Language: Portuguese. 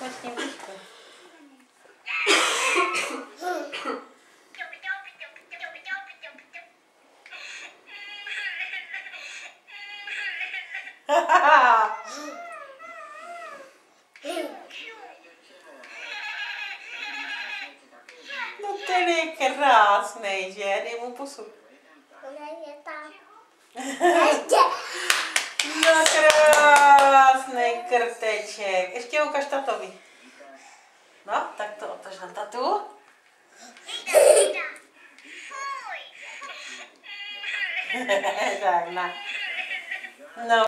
pojď tím blížko. No ten je krásný, že? Dej mu pusu. Je krteček. Ještě ukaž tatovi. No, tak to otoč na tatu. tak, na. No.